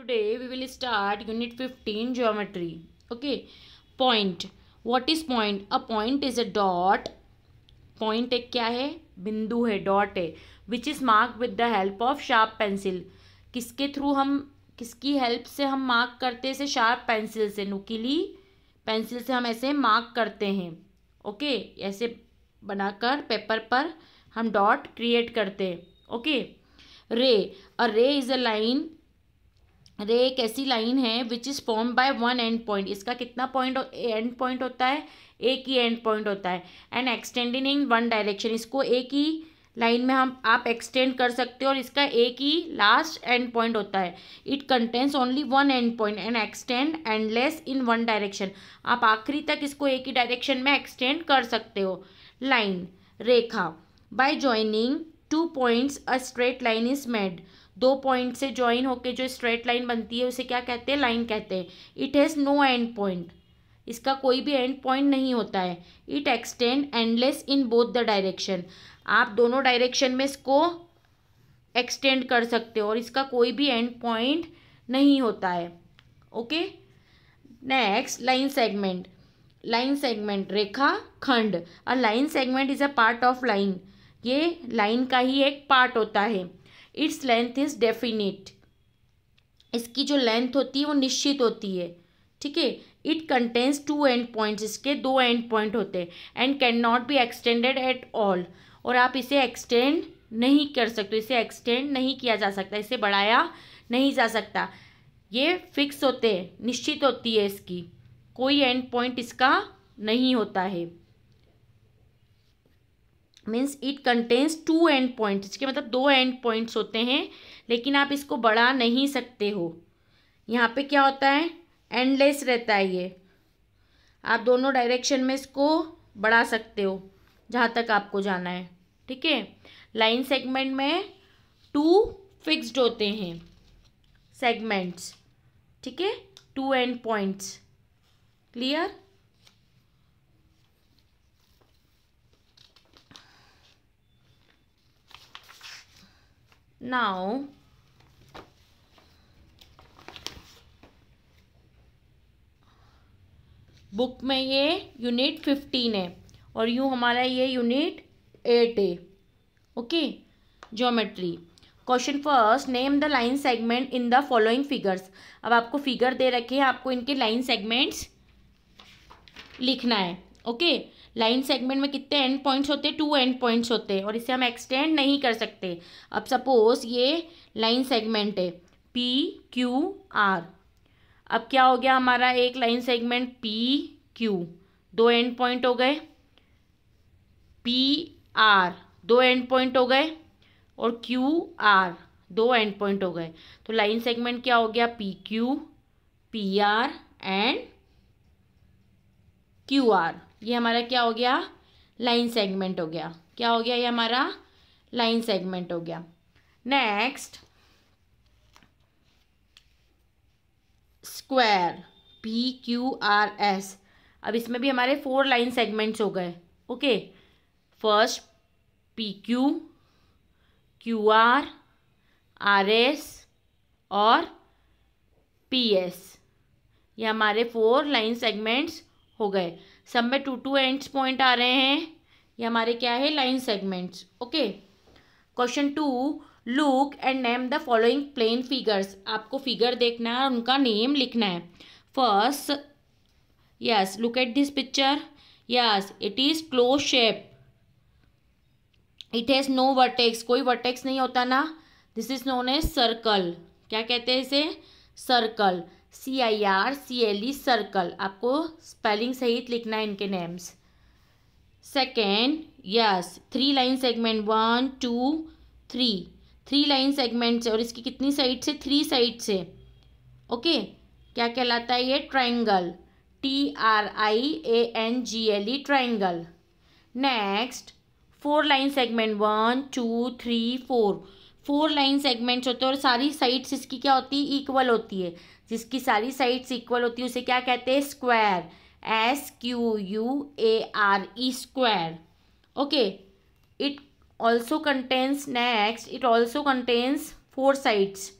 Today, we will start unit 15 geometry. Okay. Point. What is point? A point is a dot. Point एक क्या है बिंदु है dot है which is mark with the help of sharp pencil किसके through हम, किसकी help से हम मार्क करते हैं इसे शार्प पेंसिल से नुकीली पेंसिल से हम ऐसे मार्क करते हैं ओके ऐसे बनाकर पेपर पर हम डॉट क्रिएट करते हैं ओके रे अ रे इज़ अ लाइन रे एक ऐसी लाइन है which is form by one end point इसका कितना पॉइंट एंड पॉइंट होता है? एक ही एंड पॉइंट होता है. End extending in one direction इसको एक ही लाइन में हम, आप एक्सटेंड कर सकते हो और इसका एक ही लास्ट एंड पॉइंट होता है. It contains only one end point and extend endless in one direction आप आखिरी तक इसको एक ही डायरेक्शन में एक्सटेंड कर सकते हो. Line Rekha. By joining two points a straight line is made दो पॉइंट से ज्वाइन होकर जो स्ट्रेट लाइन बनती है, उसे क्या कहते हैं? लाइन कहते हैं। It has no end point इसका कोई भी एंड पॉइंट नहीं होता है। It extend endless in both the direction आप दोनों डायरेक्शन में इसको एक्सटेंड कर सकते हो और इसका कोई भी एंड पॉइंट नहीं होता है। Okay next line segment line segment रेखा खंड. A line segment is a part of line ये लाइन का ही एक पार्ट होता है। इट्स लेंथ इज़ डेफिनेट इसकी जो लेंथ होती है, वो निश्चित होती है। ठीक है? It contains two end points इसके दो एंड पॉइंट होते हैं। And can not be extended at all और आप इसे एक्सटेंड नहीं कर सकते, इसे एक्सटेंड नहीं किया जा सकता, इसे बढ़ाया नहीं जा सकता। ये फिक्स होते हैं, निश्चित होती है इसकी। कोई एंड पॉइंट इसका नहीं होता है। Means it contains two end point इसके मतलब दो एंड पॉइंट्स होते हैं, लेकिन आप इसको बढ़ा नहीं सकते हो। यहाँ पे क्या होता है? एंडलेस रहता है ये। आप दोनों डायरेक्शन में इसको बढ़ा सकते हो, जहाँ तक आपको जाना है। ठीक है? लाइन सेगमेंट में टू फिक्स्ड होते हैं सेगमेंट्स ठीक है? Two end points clear now book में ये यूनिट फिफ्टीन है और यूँ हमारा ये यूनिट एट है okay geometry question first name the line segment in the following figures अब आपको फिगर दे रखे हैं, आपको इनके लाइन सेगमेंट्स लिखना है ओके okay? लाइन सेगमेंट में कितने एंड पॉइंट्स होते हैं? टू एंड पॉइंट्स होते हैं। और इसे हम एक्सटेंड नहीं कर सकते। अब सपोज़ ये लाइन सेगमेंट है। पी क्यू आर अब क्या हो गया हमारा? एक लाइन सेगमेंट पी क्यू दो एंड पॉइंट हो गए। पी आर दो एंड पॉइंट हो गए। और क्यू आर दो एंड पॉइंट हो गए। तो लाइन सेगमेंट क्या हो गया? P Q P R and Q R ये हमारा क्या हो गया? लाइन सेगमेंट हो गया। क्या हो गया ये हमारा? लाइन सेगमेंट हो गया। Next square P Q R S अब इसमें भी हमारे फोर लाइन सेगमेंट्स हो गए। Okay first P Q Q R R S और पी एस ये हमारे फोर लाइन सेगमेंट्स हो गए। सब में टू टू एंड्स पॉइंट आ रहे हैं। ये हमारे क्या है? Line segments okay question two look and name the following plane figures आपको फिगर देखना है और उनका नेम लिखना है। First yes look at this picture yes it is close shape it has no vertex कोई वर्टेक्स नहीं होता ना। This is known as circle क्या कहते हैं इसे? Circle C I R C L E circle आपको स्पेलिंग सहित लिखना है इनके names second yes three line segment one two three three line segment से और इसकी कितनी साइड से थ्री साइड से ओके क्या कहलाता है ये? Triangle T R I A N G L E triangle next four line segment one two three four four line segments होते हैं और सारी साइड्स इसकी क्या होती है? इक्वल होती है. जिसकी सारी साइड्स इक्वल होती है, उसे क्या कहते हैं? Square S Q U A R E square okay it also contains next it also contains four sides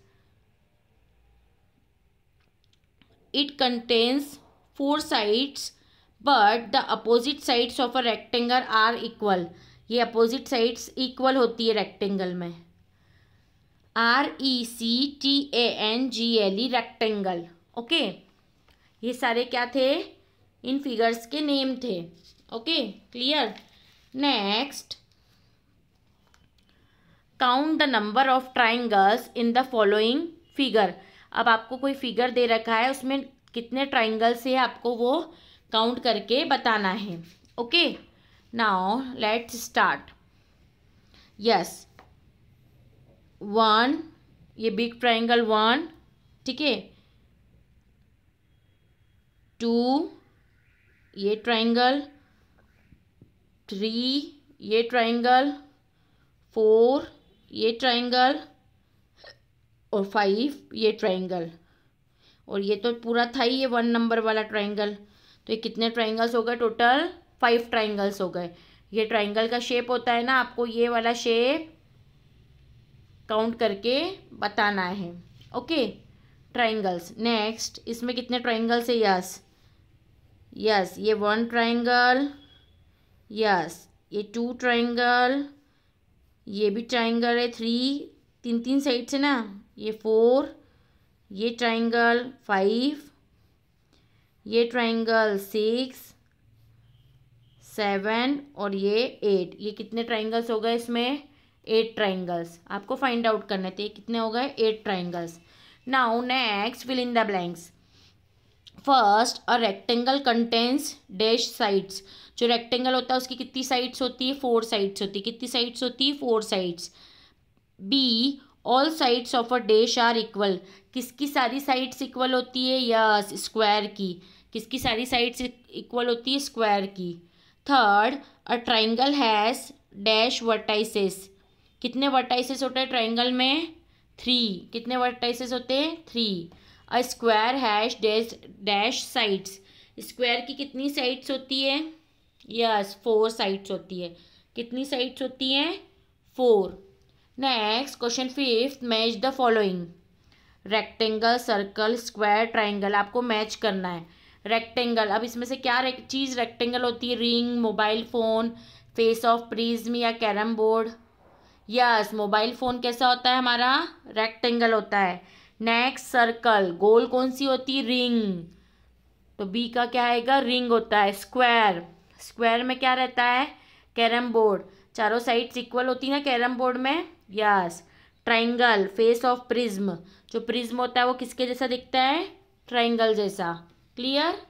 it contains four sides but the opposite sides of a rectangle are equal ये opposite sides equal होती है rectangle में. R E C T A N G L E rectangle okay ये सारे क्या थे? इन figures के नेम थे okay clear next count the number of triangles in the following figure अब आपको कोई फिगर दे रखा है, उसमें कितने ट्राइंगल्स है आपको वो काउंट करके बताना है okay now let's start yes one, ये बिग ट्राइंगल वन, ठीक है? टू, ये ट्राइंगल थ्री ये ट्राइंगल फोर ये ट्राइंगल और फाइव ये ट्राइंगल और ये तो पूरा था ही ये वन नंबर वाला ट्राइंगल तो ये कितने ट्राइंगल्स हो गए टोटल फाइव ट्राइंगल्स हो गए. ये ट्राइंगल का शेप होता है ना, आपको ये वाला शेप काउंट करके बताना है। ओके ट्राइंगल्स नेक्स्ट इसमें कितने ट्राइंगल्स है? यस यस ये वन ट्राइंगल यस ये टू ट्राइंगल ये भी ट्राइंगल है. थ्री तीन तीन साइड है ना? ये फोर ये ट्राइंगल फाइव ये ट्राइंगल सिक्स सेवन और ये एट ये कितने ट्राइंगल्स हो गए इसमें? एट ट्राइंगल्स आपको फाइंड आउट करने थे कितने हो गए? Eight triangles now next fill in the blanks first a rectangle contains dash sides जो रेक्टेंगल होता है, उसकी कितनी साइड्स होती है? फोर साइड्स होती है। कितनी साइड्स होती है? Four sides B all sides of a dash are equal किसकी सारी साइड्स इक्वल होती है? यस स्क्वायर की. किसकी सारी साइड्स इक्वल होती है? स्क्वायर की. Third a triangle has dash vertices कितने वर्टाइसेस होते हैं ट्राइंगल में? थ्री कितने वर्टाइसेस होते हैं? Three a square has dash dash sides square की कितनी साइड्स होती है? यस फोर साइड्स होती है. कितनी साइड्स होती हैं? Four next question fifth match the following rectangle circle square triangle आपको मैच करना है. रेक्टेंगल अब इसमें से क्या चीज़ रेक्टेंगल होती है? Ring mobile phone face of prism या carrom board yes mobile phone कैसा होता है हमारा? रेक्टेंगल होता है। नेक्स्ट सर्कल गोल कौन सी होती? है रिंग तो बी का क्या आएगा? रिंग होता है। स्क्वायर स्क्वायर में क्या रहता है? कैरम बोर्ड चारों साइड्स इक्वल होती है ना कैरम बोर्ड में? Yes triangle face of prism जो प्रिज्म होता है वो किसके जैसा दिखता है? ट्राइंगल जैसा. क्लियर